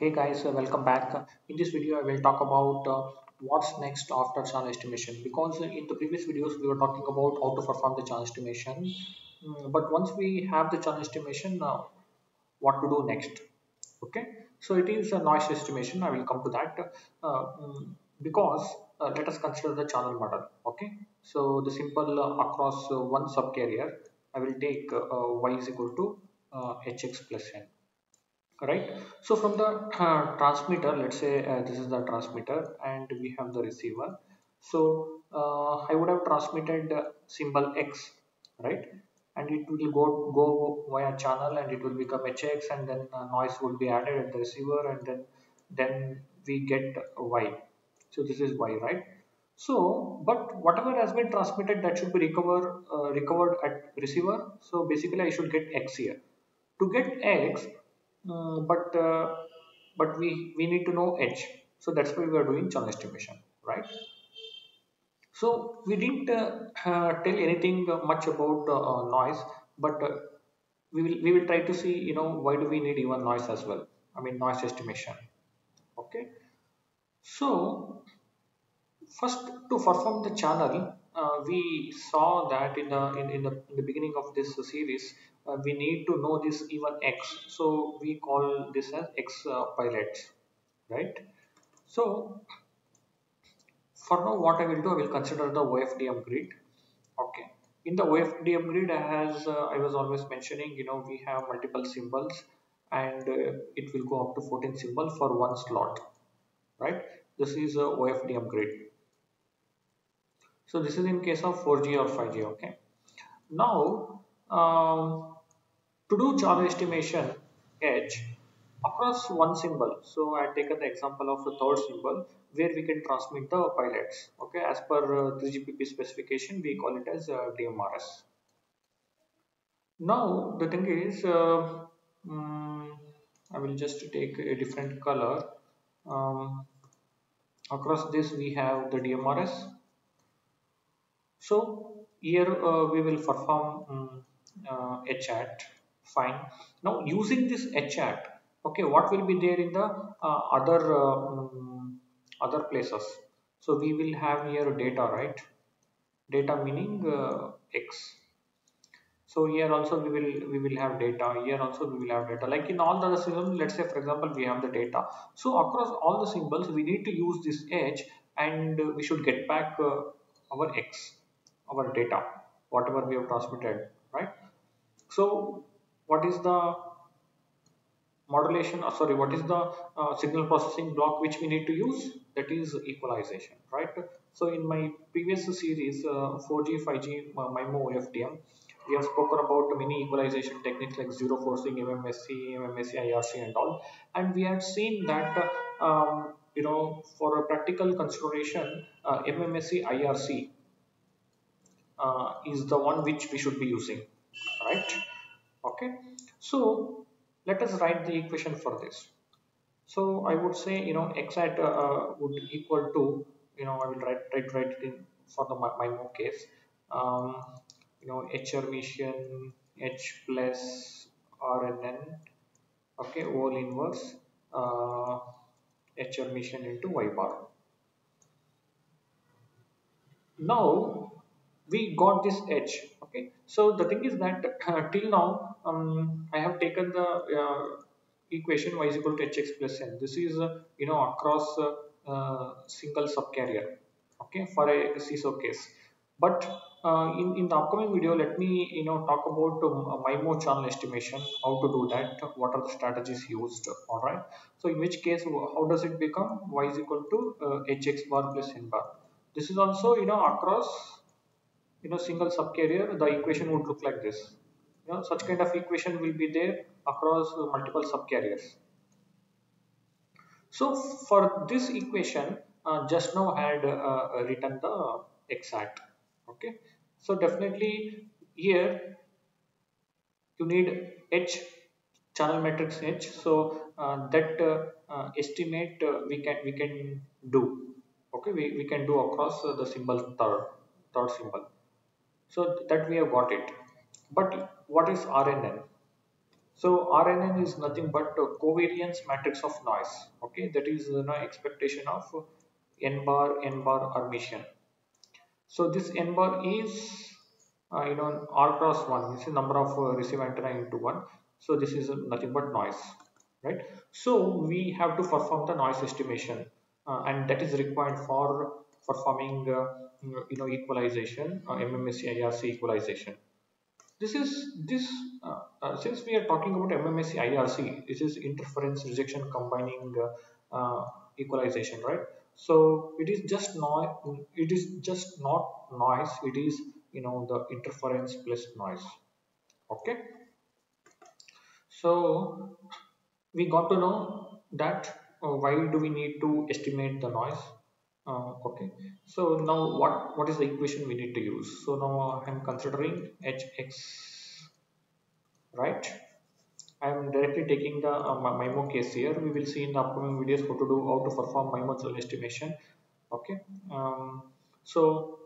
Hey guys, uh, welcome back. In this video, I will talk about uh, what's next after channel estimation because in the previous videos we were talking about how to perform the channel estimation. Mm, but once we have the channel estimation, uh, what to do next? Okay, so it is a noise estimation. I will come to that uh, mm, because uh, let us consider the channel model. Okay, so the simple uh, across one subcarrier, I will take y is equal to hx plus n right? So from the uh, transmitter let's say uh, this is the transmitter and we have the receiver. So uh, I would have transmitted symbol X right? And it will go go via channel and it will become HX and then noise will be added at the receiver and then then we get Y. So this is Y right? So but whatever has been transmitted that should be recover uh, recovered at receiver. So basically I should get X here. To get X uh, but uh, but we we need to know h. So that's why we are doing channel estimation right? So we didn't uh, uh tell anything much about noise but we will we will try to see you know why do we need even noise as well? I mean noise estimation. Okay? So first to perform the channel uh, we saw that in the in, in the in the beginning of this series uh, we need to know this even x. So we call this as x uh, pilots right? So for now what I will do I will consider the OFDM grid. Okay. In the OFDM grid as uh, I was always mentioning you know we have multiple symbols and uh, it will go up to 14 symbols for one slot right? This is a OFDM grid. So this is in case of 4G or 5G okay? Now um, to do channel estimation h across one symbol. So i have taken the example of the third symbol where we can transmit the pilots. Okay as per uh, 3gpp specification we call it as uh, dmrs now the thing is uh, um, i will just take a different color. Um, across this we have the dmrs so here uh, we will perform um, uh, h hat fine. Now using this chat okay what will be there in the uh, other um, other places? So we will have here data right? Data meaning uh, x. So here also we will we will have data. Here also we will have data. Like in all the other symbols let's say for example we have the data. So across all the symbols we need to use this h and we should get back uh, our x our data whatever we have transmitted right? So what is the modulation or uh, sorry what is the uh, signal processing block which we need to use? That is equalization right? So in my previous series uh, 4g 5g uh, MIMO OFDM we have spoken about many equalization techniques like zero forcing MMSE MMSE irc and all. And we have seen that um, you know for a practical consideration uh, MMSE irc uh, is the one which we should be using right okay. So let us write the equation for this. So I would say you know x hat uh, would equal to you know I will write write, write it in for the MIMO case. Um, you know h Hermitian h plus rnn okay whole inverse uh, h Hermitian into y bar now we got this h okay. So the thing is that uh, till now um, I have taken the uh, equation y is equal to hx plus n this is uh, you know across uh, single subcarrier okay for a SISO case. But in, in the upcoming video let me you know talk about um, MIMO channel estimation how to do that what are the strategies used all right so in which case how does it become y is equal to hx bar plus n bar? This is also you know across you know single subcarrier the equation would look like this you know such kind of equation will be there across multiple subcarriers. So for this equation uh, just now I had uh, written the exact okay? So definitely here you need h channel matrix h. So uh, that uh, uh, estimate uh, we can we can do okay? We, we can do across the symbol third third symbol. So that we have got it. But what is RNN so rnn is nothing but covariance matrix of noise okay? That is know expectation of n bar n bar Hermitian so this n bar is uh, you know r cross 1 this is number of uh, receive antenna into 1 so this is nothing but noise right? So we have to perform the noise estimation uh, and that is required for performing uh, you know equalization uh, MMSE IRC equalization this is this uh, uh, since we are talking about MMSE IRC this is interference rejection combining uh, equalization right? So it is just not it is just not noise it is you know the interference plus noise. Okay? So we got to know that uh, why do we need to estimate the noise uh, okay. So now what what is the equation we need to use? So now i'm considering hx right? I'm directly taking the uh, MIMO case here. We will see in the upcoming videos how to do how to perform MIMO estimation. Okay. Um, so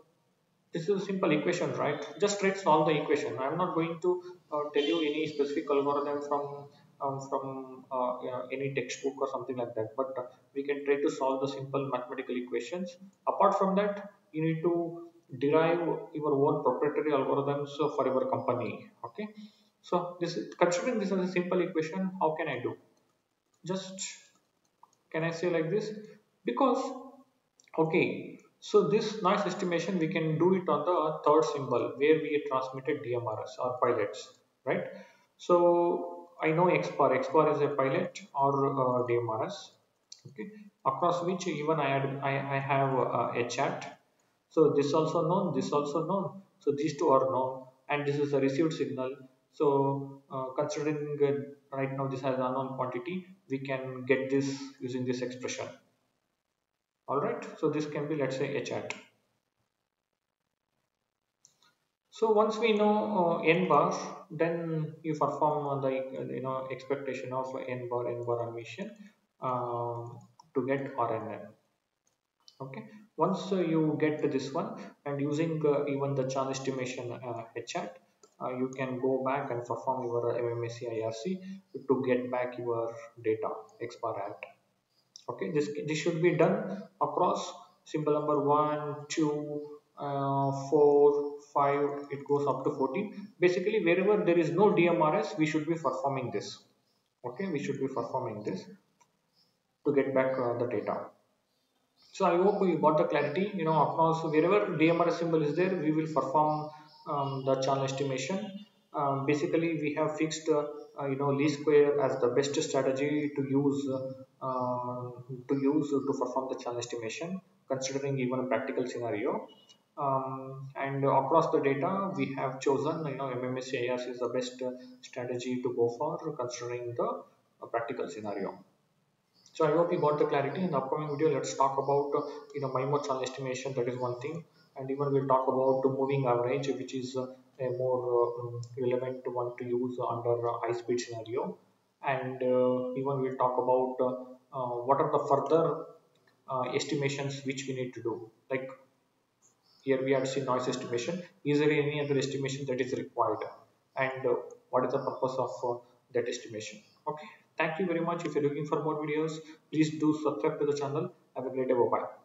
this is a simple equation right? Just to solve the equation. I'm not going to uh, tell you any specific algorithm from um, from uh, any textbook or something like that. But we can try to solve the simple mathematical equations. Apart from that you need to derive your own proprietary algorithms for your company okay? So this is, considering this as a simple equation how can i do? Just can i say like this? Because okay so this noise estimation we can do it on the third symbol where we transmitted DMRS or pilots, right? So I know X bar, X bar is a pilot or uh, DMRS, okay? Across which even I had I, I have uh, h hat. So this also known, this also known. So these two are known, and this is a received signal. So uh, considering right now this has unknown quantity, we can get this using this expression all right so this can be let's say a chat so once we know uh, n bar then you perform the you know expectation of n bar n bar uh, to get rnn okay? Once uh, you get this one and using uh, even the channel estimation uh, uh, you can go back and perform your MMSE IRC to get back your data x bar hat. Okay? This this should be done across symbol number one two uh, four five it goes up to 14 basically wherever there is no dmrs we should be performing this. Okay? We should be performing this to get back uh, the data. So i hope you got the clarity. You know across wherever dmrs symbol is there we will perform um, the channel estimation. Um, basically we have fixed uh, uh, you know least square as the best strategy to use uh, to use to perform the channel estimation considering even a practical scenario. Um, and across the data we have chosen you know MMSE IRC is the best strategy to go for considering the uh, practical scenario so I hope you got the clarity. In the upcoming video let's talk about uh, you know MIMO channel estimation. That is one thing. And even we'll talk about the moving average which is uh, a more uh, relevant one to use under high speed scenario. And even we'll talk about what are the further estimations which we need to do. Like here we have seen noise estimation. Is there any other estimation that is required? And uh, what is the purpose of uh, that estimation? Okay thank you very much. If you're looking for more videos please do subscribe to the channel. Have a great day. Bye.